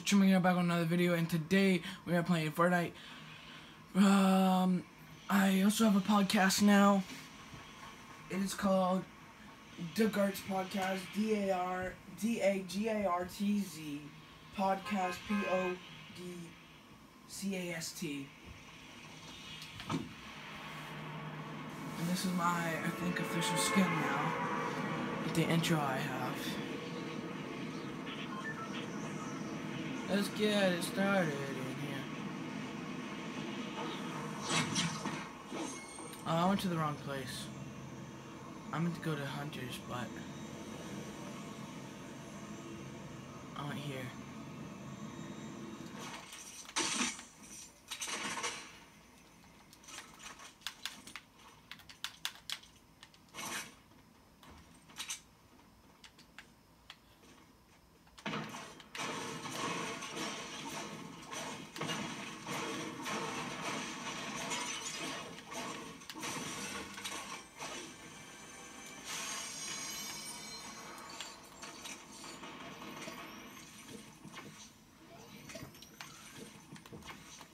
is Trimmer back on another video and today we are playing Fortnite. Um, I also have a podcast now. It is called The Dagartz Podcast, D-A-R, D-A-G-A-R-T-Z, Podcast, P-O-D-C-A-S-T. And this is my, I think, official skin now, the intro I have. Let's get it started in here. Oh, I went to the wrong place. I meant to go to Hunters, but I went here.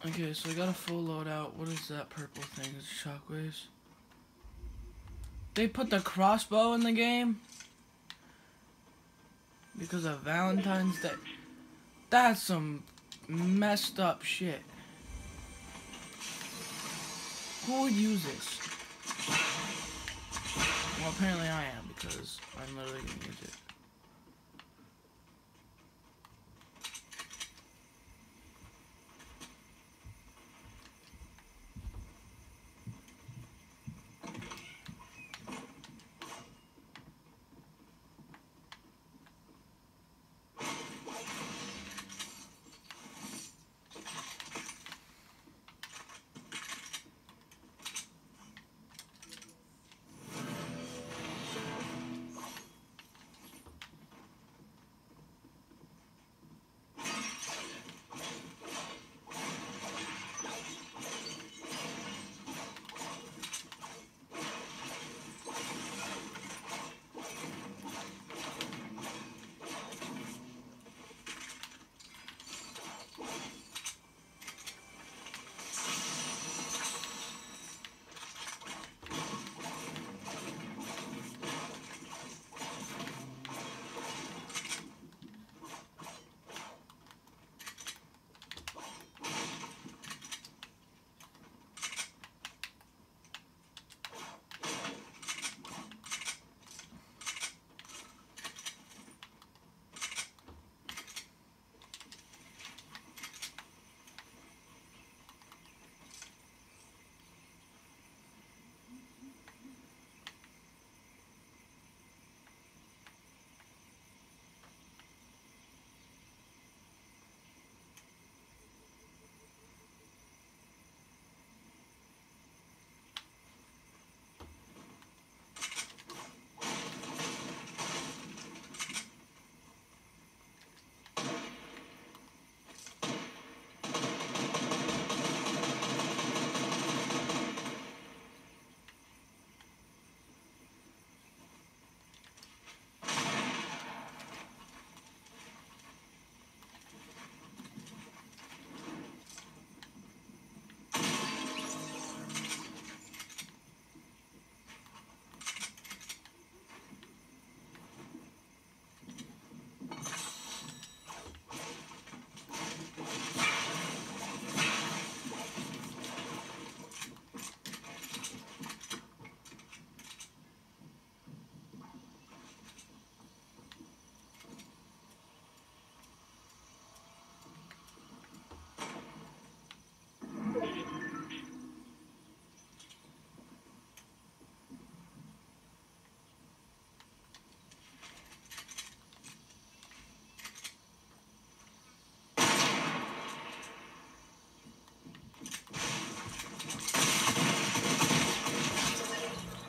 Okay, so I got a full loadout. What is that purple thing? Is it shockwaves? They put the crossbow in the game? Because of Valentine's Day? That's some messed up shit. Who would use this? Well, apparently I am, because I'm literally gonna use it.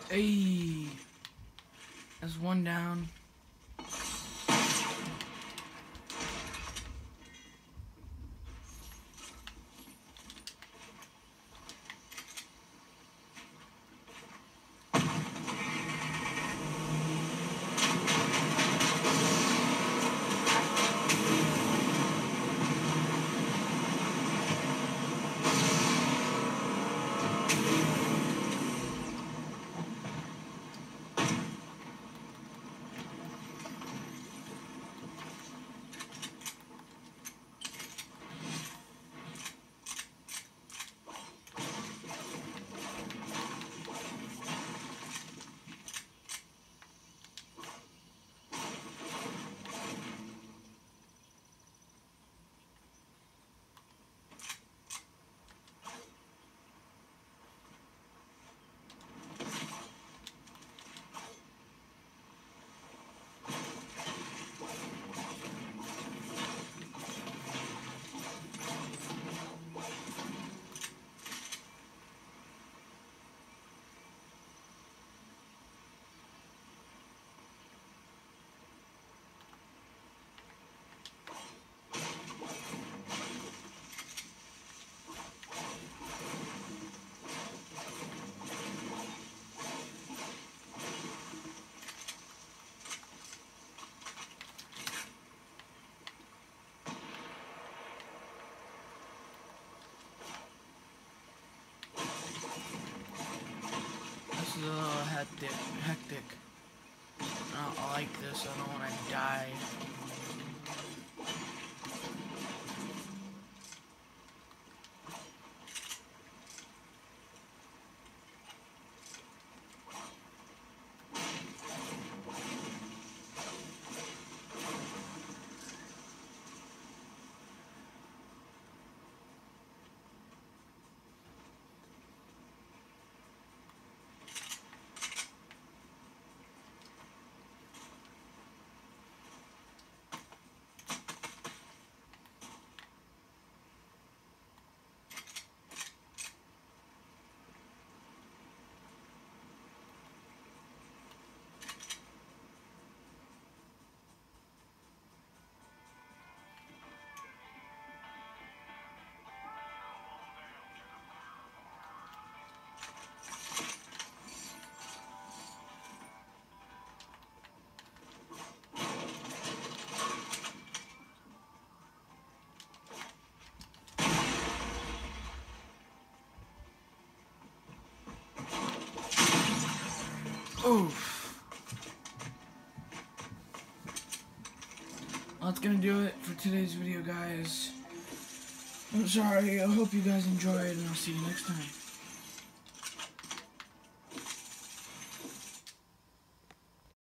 Hey, that's one down. is a little Hectic. I don't like this. I don't want to die. That's gonna do it for today's video, guys. I'm sorry. I hope you guys enjoyed, and I'll see you next time.